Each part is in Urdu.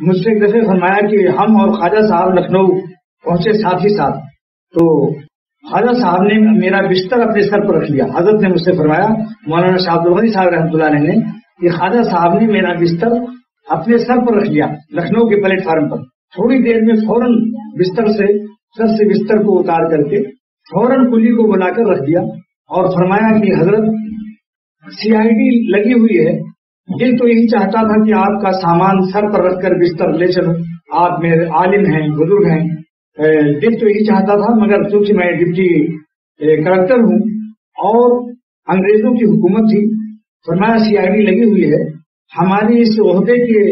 مجھ سے ایک دفعہ فرمایا کہ ہم اور خواجہ صاحب لکھنؤ پہنچے ساتھ ہی ساتھ۔ تو خواجہ صاحب نے میرا بستر اپنے سر پر رکھ لیا۔ حضرت نے مجھ سے فرمایا، مولانا شاہد الغنی صاحب رحمۃ اللہ علیہ نے، کہ خواجہ صاحب نے میرا بستر اپنے سر پر رکھ لیا لکھنؤ کے پلیٹ فارم پر۔ تھوڑی دیر میں فوراً بستر سے، سر سے بستر کو اتار کر کے فوراً کلی کو بلا کر رکھ دیا اور فرمایا کہ حضرت، سی آئی ڈی لگی ہوئی ہے۔ دل تو یہی چاہتا تھا کہ آپ کا سامان سر پر رکھ کر بستر لے چلو۔ آپ میرے عالم ہیں، بزرگ ہیں۔ دل تو یہی چاہتا تھا، مگر چونکہ میں ڈپٹی کلکٹر ہوں اور انگریزوں کی حکومت تھی، فرمایا سی آئی ڈی لگی ہوئی ہے۔ ہماری اس عہدے کے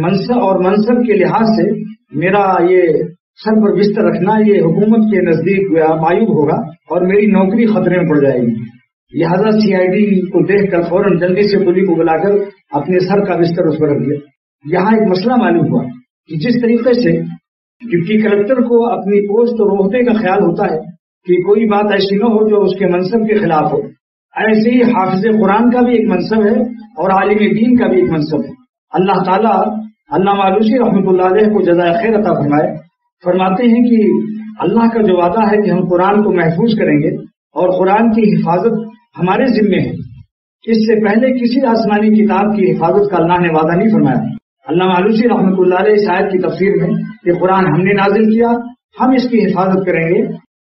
منصب اور منصب کے لحاظ سے میرا یہ سر پر بستر رکھنا یہ حکومت کے نزدیک معیوب ہوگا اور میری نوکری خطرے میں پڑ جائے گی۔ لہٰذا سی آئی ڈی کو دیکھ کر فوراً جلدی سے پولی کو بلا کر اپنے سر کا بستر اس پر رکھ دیا۔ یہاں ایک مسئلہ معلوم ہوا کہ جس طریقے سے ڈپٹی کلکٹر کو اپنی پوسٹ اور عہدے کا خیال ہوتا ہے کہ کوئی بات ایسی نہ ہو جو اس کے منصب کے خلاف ہو۔ ایسے ہی حافظ قرآن کا بھی ایک منصب ہے اور عالم دین کا بھی ایک منصب ہے۔ اللہ تعالیٰ اللہ معلوسی رحمۃ اللہ علیہ کو جزائے خیر عطا فرمائے۔ فرماتے ہیں کہ اللہ کا جو وعدہ ہے کہ ہم قرآن کو محفوظ کریں گے اور قرآن کی حفاظت ہمارے ذمے ہے۔ اس سے پہلے کسی آسمانی کتاب کی حفاظت کا اللہ نے وعدہ نہیں فرمایا۔ اللہ معلوسی رحمۃ اللہ علیہ شاید کی تفسیر میں کہ قرآن ہم نے نازل کیا، ہم اس کی حفاظت کریں گے۔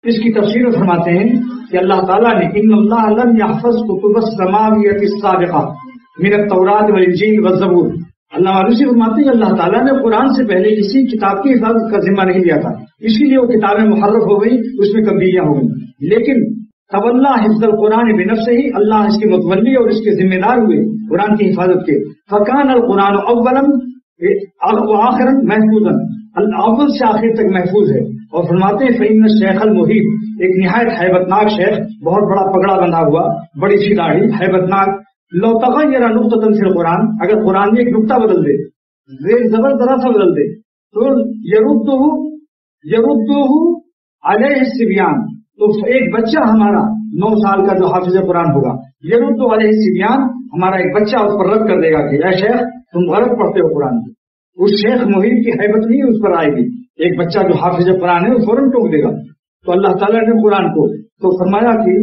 اس کی تفسیر فرماتے ہیں کہ اللہ تعالیٰ نے ان اللہ علم یحفظ کتب السماویت السابقہ من التورات والانجیل والزبور۔ اللہ معلوسی فرماتے ہیں اللہ تعالیٰ نے قرآن سے پہلے کسی کتاب کی حفاظت کا ذمہ نہیں لیا تھا۔ اسی لیے وہ کتابیں محرف ہو گئی اس میں تبدیلیاں ہو گئی لیکن طلّہ حفظ القرآن بنف سے ہی، اللہ اس کے متولی اور اس کے ذمہ دار ہوئے قرآن کی حفاظت کے۔ فقان القرآن اولم آخر محفوظ اول سے آخر تک محفوظ ہے۔ اور فرماتے ہیں فعین شیخ المحیط ایک نہایت حیبت ناک شیخ، بہت بڑا پگڑا بندھا ہوا، بڑی سی داڑھی حیبت ناک لو تغیر نقطہ تنصر قرآن اگر قرآن میں ایک نقطہ بدل دے، زیر زبر ذرا سا بدل دے، تو یروب تو یروب تو علیہ السبیان۔ تو ایک بچہ ہمارا نو سال کا جو حافظ قرآن ہوگا یہ رد علیہ سبیان ہمارا ایک بچہ اس پر رد کر دے گا کہ اے شیخ، تم غلط پڑھتے ہو قرآن کی اس شیخ محیط کی حیبت نہیں اس پر آئے گی۔ ایک بچہ جو حافظ قرآن ہے، وہ فوراً ٹوک دے گا۔ تو اللہ تعالیٰ نے قرآن کو تو فرمایا کہ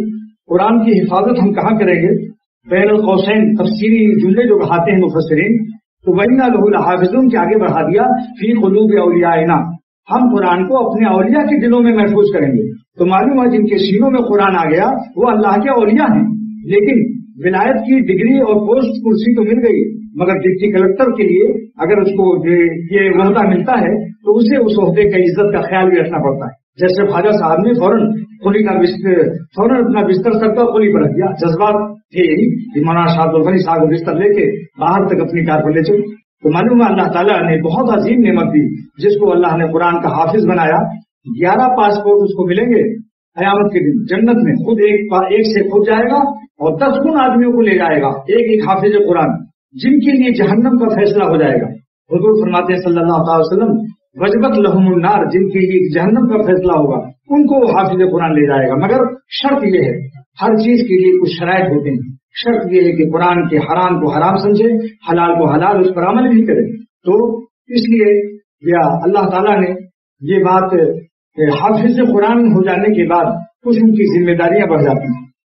قرآن کی حفاظت ہم کہاں کریں گے؟ بین القوسین تفصیلی جملے جو بڑھاتے ہیں مفسرین، تو وہی نہ لہو کے آگے بڑھا دیا فی قلوب اولیاء ہم قرآن کو اپنے اولیاء کے دلوں میں محفوظ کریں گے۔ تو معلوم ہے جن کے سینوں میں قرآن آ گیا، وہ اللہ کے اولیاء ہیں۔ لیکن ولایت کی ڈگری اور پوسٹ کرسی تو مل گئی، مگر ڈپٹی کلکٹر کے لیے اگر اس کو یہ عہدہ ملتا ہے، تو اسے اس عہدے کا عزت کا خیال بھی رکھنا پڑتا ہے۔ جیسے خواجہ صاحب نے فوراً کھلی کا بستر، فوراً اپنا بستر سب کا کھلی پر رکھ دیا۔ جذبات تھے یہی مولانا شاہد الغنی صاحب کو بستر لے کے باہر تک اپنی کار پر لے چلے۔ تو معلوم ہے اللہ تعالیٰ نے بہت عظیم نعمت دی، جس کو اللہ نے قرآن کا حافظ بنایا۔ گیارہ پاسپورٹ اس کو ملیں گے قیامت کے دن، جنت میں خود ایک ایک سے خود جائے گا اور دس گن آدمیوں کو لے جائے گا۔ ایک ایک حافظ قرآن، جن کے لیے جہنم کا فیصلہ ہو جائے گا۔ حضور فرماتے صلی اللہ تعالی وسلم، وجبت لحم النار، جن کے لیے جہنم کا فیصلہ ہوگا، ان کو حافظ قرآن لے جائے گا۔ مگر شرط یہ ہے، ہر چیز کے لیے کچھ شرائط ہوتے ہیں۔ شرط یہ ہے کہ قرآن کے حرام کو حرام سمجھے، حلال کو حلال اس پر عمل بھی کرے۔ تو اس لیے یا اللہ تعالیٰ نے یہ بات حافظ قرآن ہو جانے کے بعد کچھ ان کی ذمہ داریاں بڑھ جاتی ہیں۔